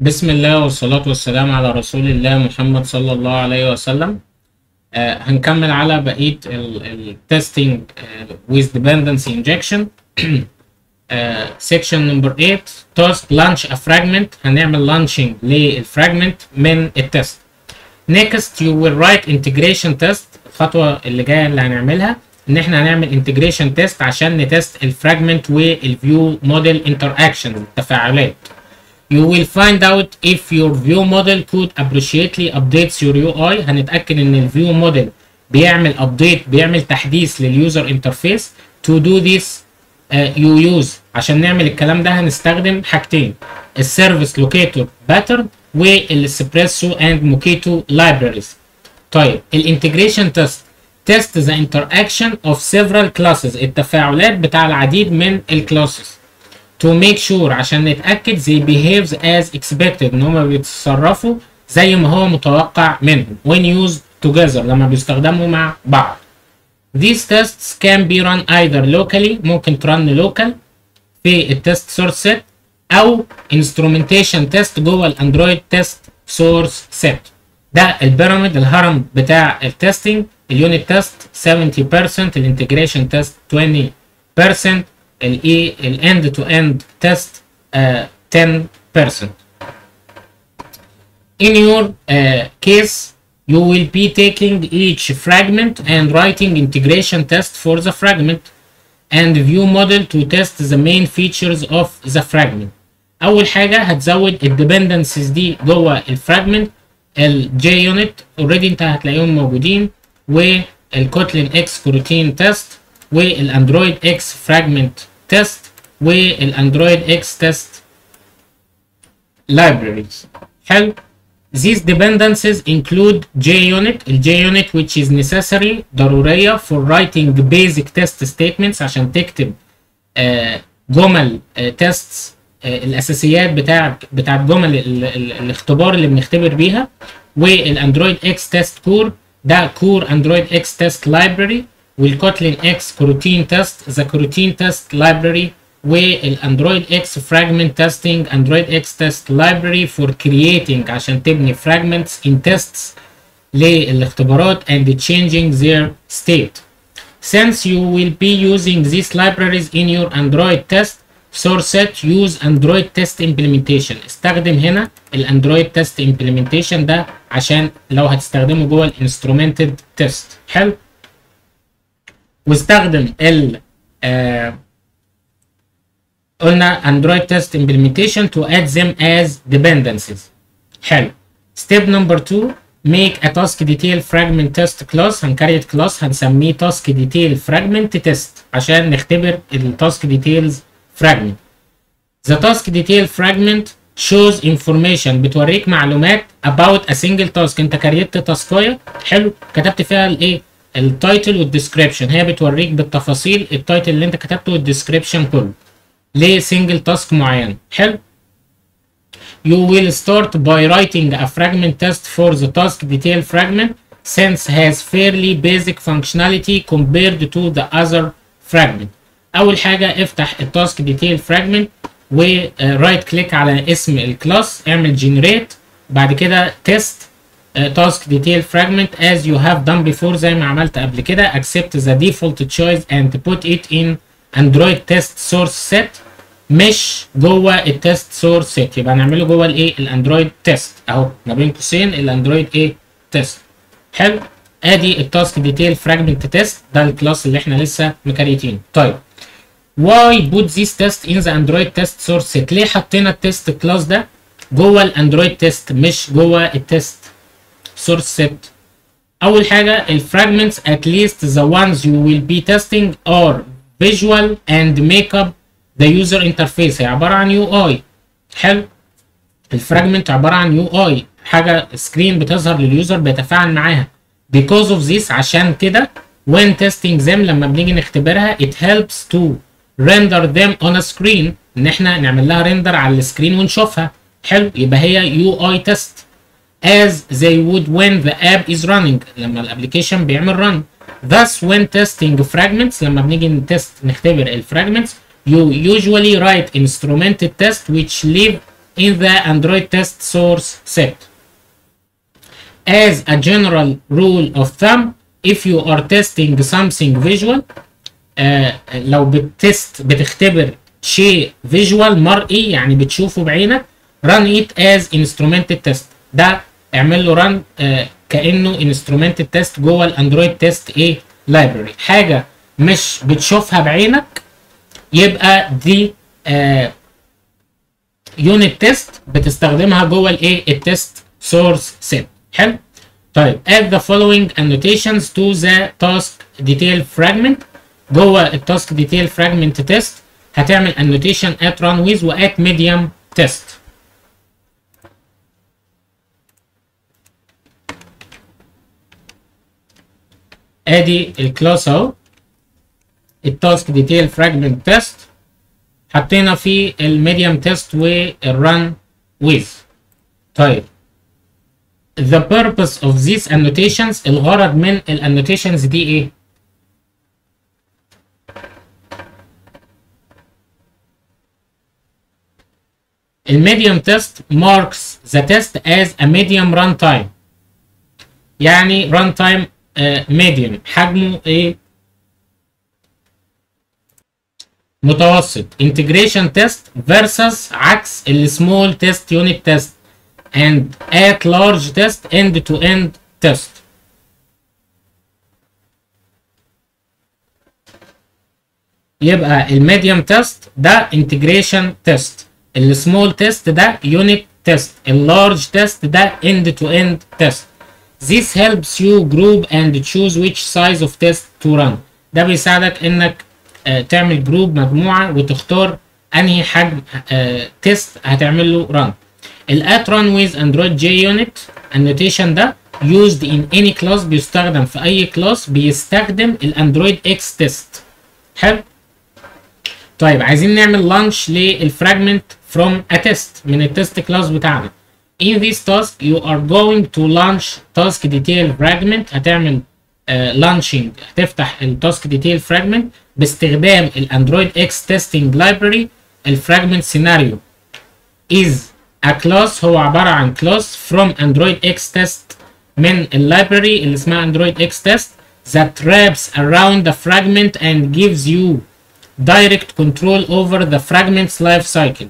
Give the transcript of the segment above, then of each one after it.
بسم الله والصلاة والسلام على رسول الله محمد صلى الله عليه وسلم. آه هنكمل على بقية ال testing with dependency injection. آه section number 8 task launch a fragment. هنعمل launching لل fragment من ال test next you will write integration test. الخطوة اللي جاية اللي هنعملها إن إحنا هنعمل integration test عشان ن test ال fragment وال view model interaction التفاعلات You will find out if your view model could appropriately updates your UI هنتأكد إن ال view model بيعمل update بيعمل تحديث لل user interface to do this uh, you use. عشان نعمل الكلام ده هنستخدم حاجتين. ال service locator pattern وال Espresso and Mockito libraries. طيب ال integration test. Test the interaction of several classes. التفاعلات بتاع العديد من ال classes to make sure عشان نتأكد they behaves as expected إن هما بيتصرفوا زي ما هو متوقع منهم when used together لما بيستخدموا مع بعض. These tests can be run either locally ممكن ت run local في ال test source set أو instrumentation test جوه ال Android test source set. ده ال pyramid الهرم بتاع ال testing ال unit test 70% ال integration test 20% الاي الاند تو اند تيست 10% in your uh, case you will be taking each fragment and writing integration test for the fragment and view model to test the main features of the fragment اول حاجه هتزود الديبندنسز دي جوه الفراجمنت الجي يونت اوريدي انت هتلاقيهم موجودين والكوتلين اكس كوروتين تيست والأندرويد إكس فراجمنت تيست والأندرويد إكس تيست libraries. حلو. These dependencies include JUnit. ال JUnit which is necessary ضرورية for writing basic test statements عشان تكتب آه جمل آه tests آه الأساسيات بتاع بتاع جمل ال ال الاختبار اللي بنختبر بيها. وال AndroidX test core ده core AndroidX test library. والكوتلين إكس كروتين تيست ذا كروتين تيست لايبراري والاندرويد إكس فراجمنت تيستنج اندرويد إكس تيست لايبراري فور كرييتنج عشان تبني fragments in tests للاختبارات and changing their state. Since you will be using these libraries in your android test source set use android test implementation. استخدم هنا ال Android test implementation ده عشان لو هتستخدمه جوه ال instrumented test حلو؟ واستخدم ال قلنا Android test implementation to add them as dependencies حلو. step نمبر 2 make a task detail fragment test class هن create class هنسميه task detail fragment test عشان نختبر ال task details fragment the task detail fragment shows information بتوريك معلومات about a single task انت create task ايه حلو. كتبت فيها الايه ال title وال description. هي بتوريك بالتفاصيل ال title اللي انت كتبته وال description كله. ل single task معين؟ حلو. You will start by writing a fragment test for the task detail fragment since has fairly basic functionality compared to the other fragment. أول حاجة افتح ال task detail fragment و right click على اسم ال class اعمل generate. بعد كده test. task detail fragment as you have done before زي ما عملت قبل كده. accept the default choice and put it in android test source set. مش جوه ال test source set يبقى نعمله جوه الايه ال Android test أهو ما بين قوسين ال Android إيه test حلو؟ أدي ال task detail fragment test ده ال class اللي إحنا لسه م create ينه طيب. Why put this test in the android test source set ليه حطينا ال test class ده جوه ال Android test مش جوه ال test source set. أول حاجة ال fragments at least the ones you will be testing are visual and make up the user interface هي عبارة عن UI حلو. ال fragment عبارة عن UI حاجة screen بتظهر لل user بيتفاعل معاها. Because of this عشان كده when testing them لما بنيجي نختبرها it helps to render them on a screen. إن إحنا نعمل لها ريندر على السكرين ونشوفها. حلو. يبقى هي يو اي تيست as they would when the app is running لما الابلكيشن بيعمل run thus when testing fragments لما بنيجي نتست نختبر الفراجمنتس you usually write instrumented test which leave in the Android test source set. As a general rule of thumb, if you are testing something visual, آه لو بتست بتختبر شيء فيجوال مرئي يعني بتشوفه بعينك run it as instrumented test ده اعمل له run آه كأنه instrumented test جوه ال Android test إيه library حاجة مش بتشوفها بعينك يبقى دي آه unit test بتستخدمها جوه الايه ال test source set حلو؟ طيب add the following annotations to the task detail fragment. جوه ال task detail fragment test هتعمل annotation at run with و at medium test. ادي ال class اهو ال task detail fragment test حطينا فيه ال medium test وال run with. طيب. The purpose of these annotations الغرض من ال annotations دي إيه ال medium test marks the test as a medium runtime. يعني runtime medium حجمه إيه؟ متوسط. Integration test versus عكس ال small test unit test and at large test end to end test. يبقى ال medium test ده integration test ال small test ده unit test ال large test ده end to end test. This helps you group and choose which size of test to run. ده بيساعدك إنك uh, تعمل group مجموعة وتختار أنهي حجم test هتعمل له run. ال at run with android JUnit annotation ده used in any class بيستخدم في أي class بيستخدم ال AndroidX Test. حلو؟ طيب عايزين نعمل launch لل fragment from a test من ال test class بتاعنا. In this task you are going to launch task detail fragment هتعمل uh, launching هتفتح التاسك detail fragment باستخدام الاندرويد اكس تيستنج لايبراري الفراجمنت سيناريو is a class هو عبارة عن class from android x test من اللايبراري اللي اسمها android x test that wraps around the fragment and gives you direct control over the fragment's life cycle.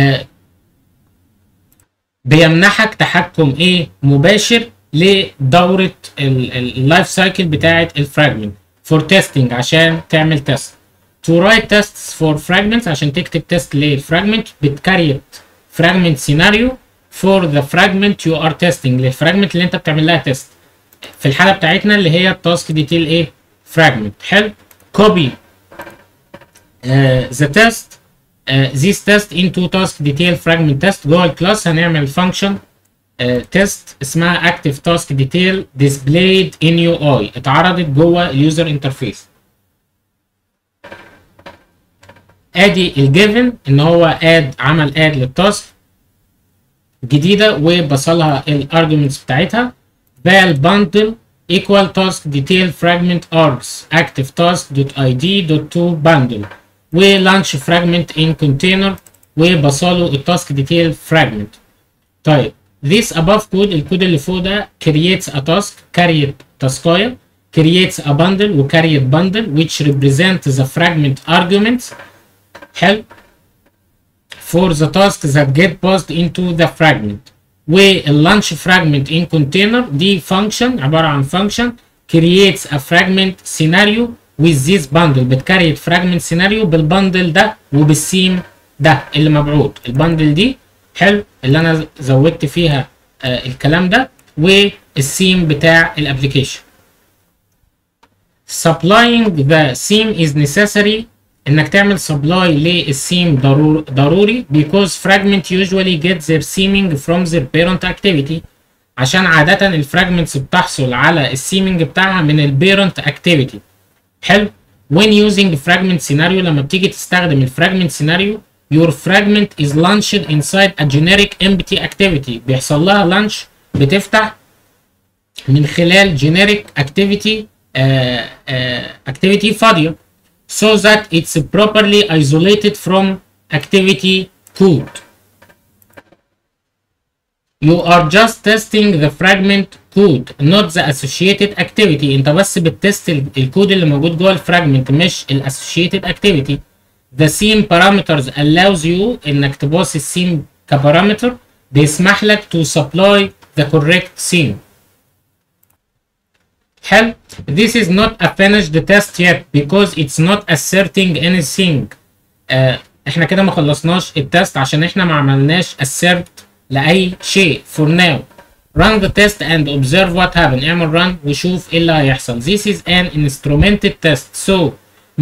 uh, بيمنحك تحكم إيه؟ مباشر لدورة ال life cycle بتاعة ال fragment for testing عشان تعمل test to write tests for fragments عشان تكتب test لل fragment بت create fragment scenario for the fragment you are testing. لل fragment اللي انت بتعمل لها test في الحالة بتاعتنا اللي هي ال task detail إيه؟ fragment. حلو. The test Uh, this test into task detail fragment test جوه ال class هنعمل function uh, test اسمها active task detail displayed in UI اتعرضت جوه ال user interface ادي ال given ان هو add عمل add لل task جديده وب pass لها ال arguments بتاعتها val bundle equal task detail fragment args active task dot id dot to bundle ولانش فراجمنت ان كونتينر وبصاله التاسك ديتيل فراجمنت طيب this above code الكود اللي فوق ده creates a task carried تاسكايه creates a bundle و carried bundle which represent the fragment arguments حلو for the tasks that get passed into the fragment واللانش fragment in container دي function عبارة عن function creates a fragment scenario With this bundle. بت create fragment scenario بال bundle ده وبالسيم ده اللي مبعوث ال bundle دي حلو اللي أنا زودت فيها آه الكلام ده والسيم بتاع ال application supplying the theme is necessary. إنك تعمل supply للثيم ضرور ضروري because fragment usually get their theming from their parent activity. عشان عادة ال fragments بتحصل على ال theming بتاعها من ال parent activity حلو when using fragment scenario لما بتيجي تستخدم الفراجمنت سيناريو your fragment is launched inside a generic empty activity بيحصل لها لانش بتفتح من خلال generic activity uh, uh, activity فاضية so that it's properly isolated from activity code You are just testing the fragment code not the associated activity انت بس بتست ال- الكود اللي موجود جوه الفراجمنت مش ال associated activity the same parameters allows you انك تباص السيم كبارامتر بيسمح لك to supply the correct scene حلو this is not a finished test yet because it's not asserting anything آه احنا كده ما خلصناش التست عشان احنا ما عملناش assert لاي شيء for now run the test and observe what happened اعمل run وشوف إيه اللي هيحصل this is an instrumented test so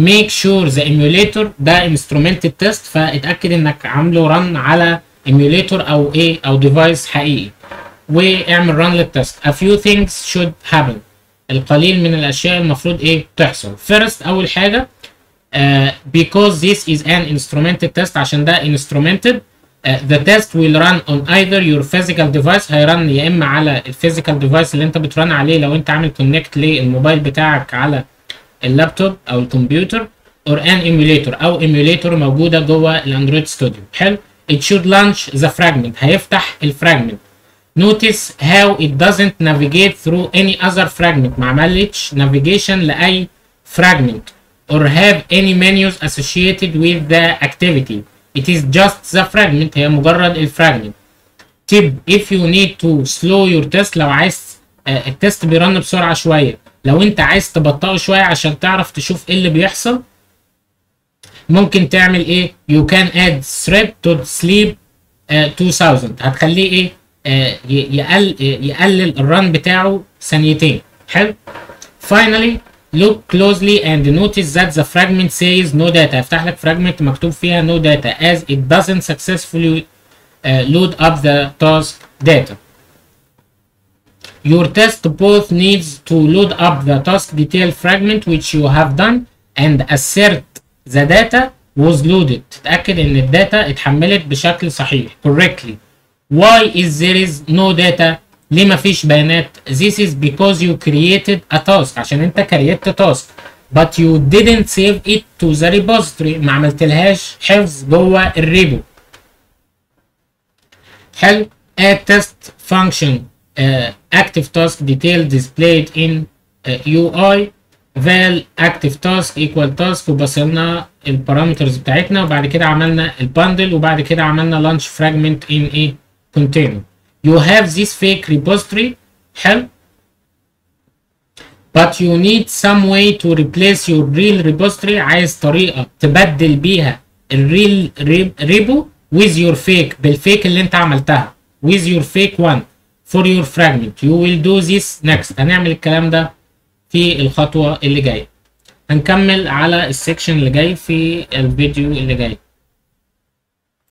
make sure the emulator ده instrumented test فاتاكد انك عامله run على emulator أو إيه أو device حقيقي واعمل run للتست a few things should happen القليل من الاشياء المفروض إيه تحصل first اول حاجة uh, because this is an instrumented test عشان ده instrumented uh, the test will run on either your physical device هيرن يا اما على الفيزيكال ديفايس اللي انت بترن عليه لو انت عامل كونكت للموبايل بتاعك على اللابتوب او الكمبيوتر or an emulator او emulator موجوده جوه الاندرويد ستوديو حلو it should launch the fragment هيفتح الفراجمنت notice how it doesn't navigate through any other fragment ما عملتش navigation لأي fragment or have any menus associated with the activity It is just the fragment. هي مجرد ال fragment tip if you need to slow your test لو عايز آه، ال test بي run بسرعة شوية. لو انت عايز تبطئه شوية عشان تعرف تشوف إيه اللي بيحصل ممكن تعمل إيه؟ You can add Thread.sleep آه، 2000 هتخليه إيه؟ ي- يقل يقلل ال run بتاعه ثانيتين. حلو؟ Finally look closely and notice that the fragment says no data هيفتح لك fragment مكتوب فيها no data as it doesn't successfully uh, load up the task data your test both needs to load up the task detail fragment which you have done and assert the data was loaded تتأكد ان الداتا اتحملت بشكل صحيح correctly why is there is no data ليه مفيش بيانات this is because you created a task عشان انت كريت task but you didn't save it to the repository ما عملتلهاش حفظ جوه الريبو حلو add test function uh, active task detail displayed in uh, UI val active task equal task وبصلنا البارامترز بتاعتنا وبعد كده عملنا الباندل وبعد كده عملنا launch fragment in a container you have this fake repository حلو but you need some way to replace your real repository عايز طريقة تبدل بيها الريل ريبو with your fake بالفيك اللي انت عملتها with your fake one for your fragment you will do this next هنعمل الكلام ده في الخطوة اللي جاية هنكمل على السكشن اللي جاي في الفيديو اللي جاي